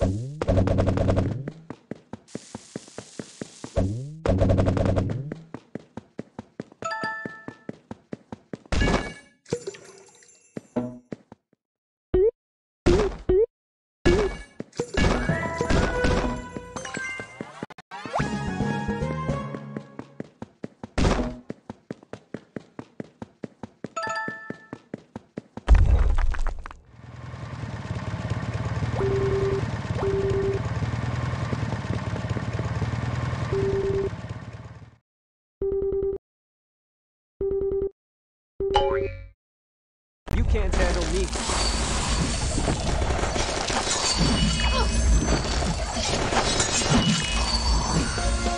You can't handle me. I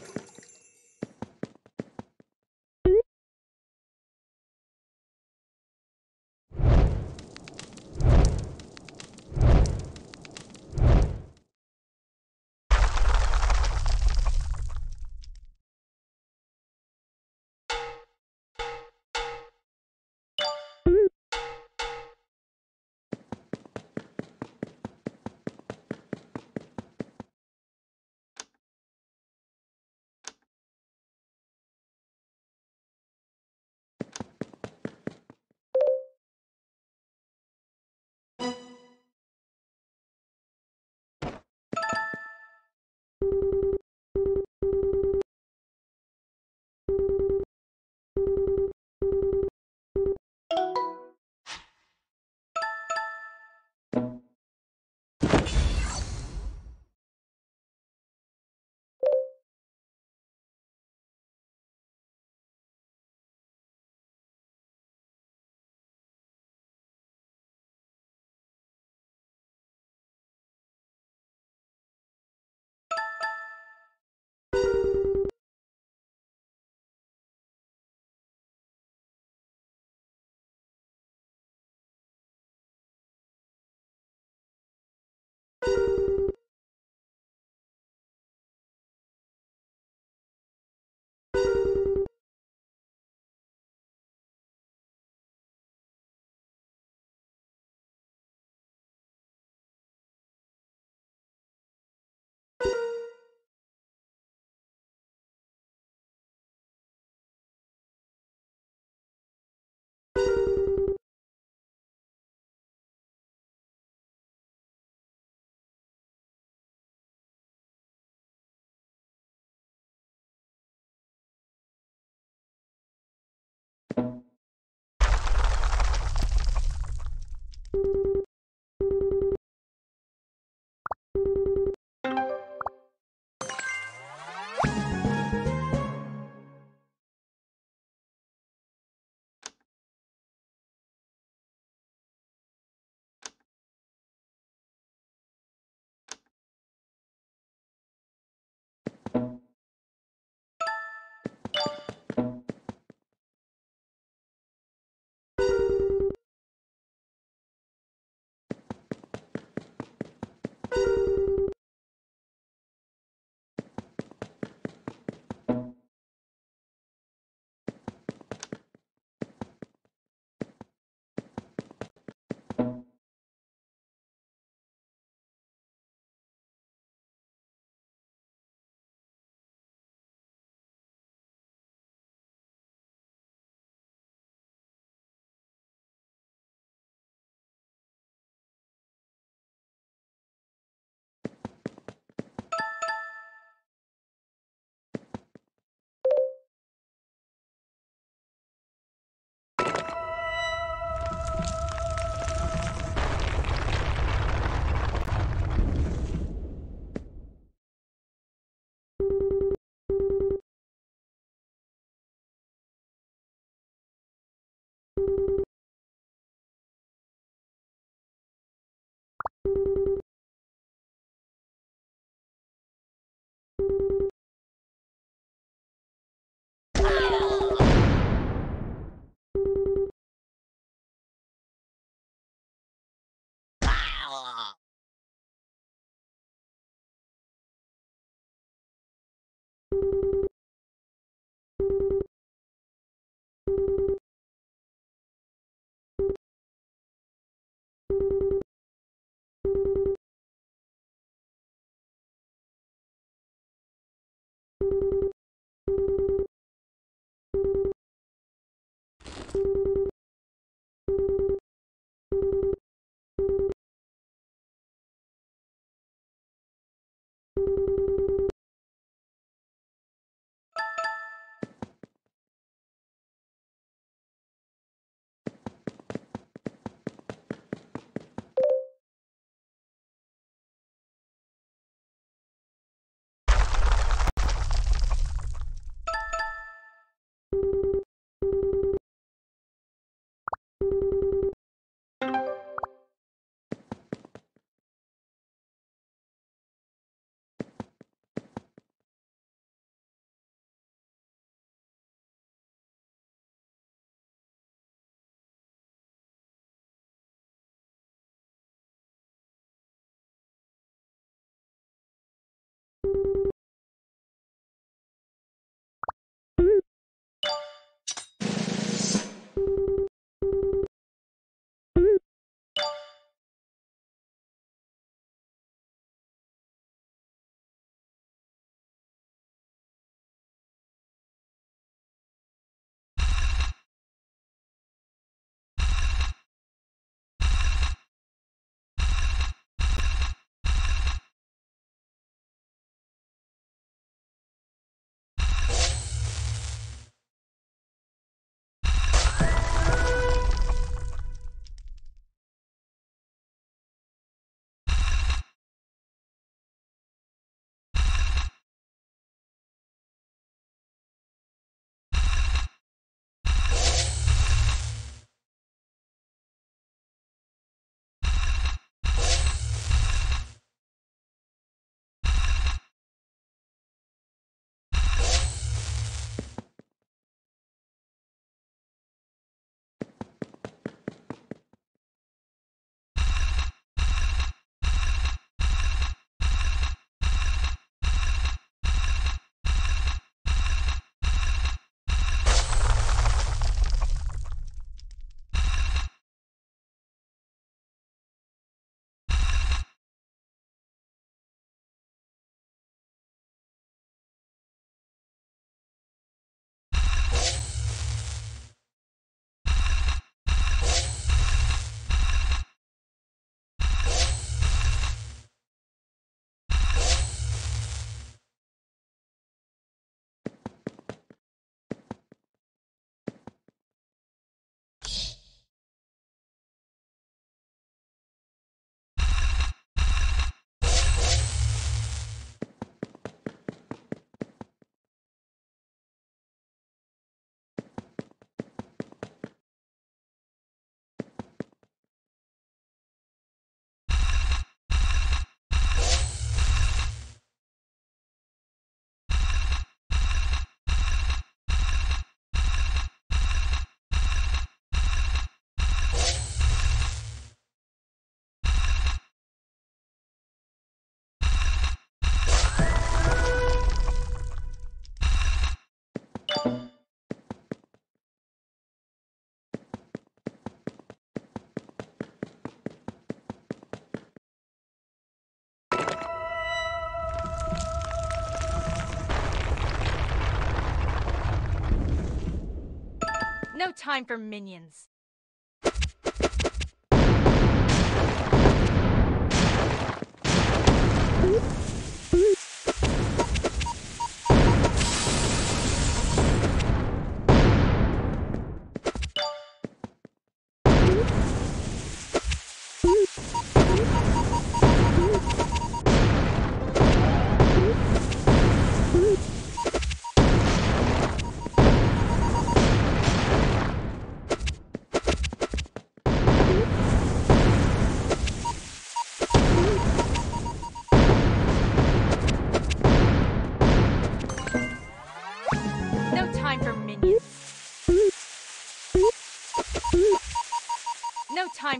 time for minions.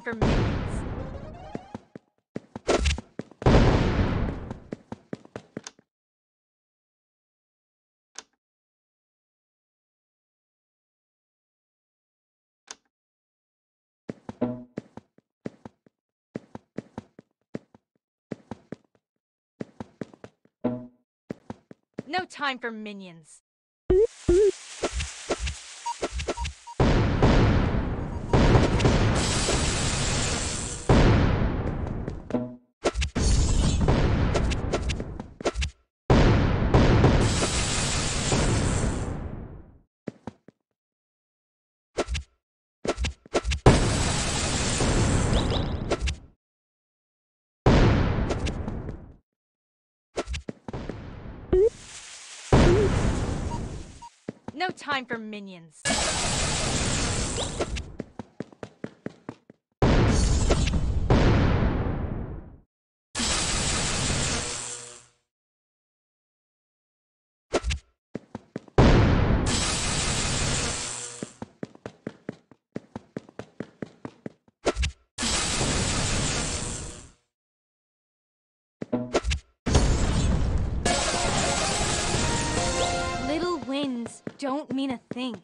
No time for minions. No time for minions. No time for minions. Little don't mean a thing.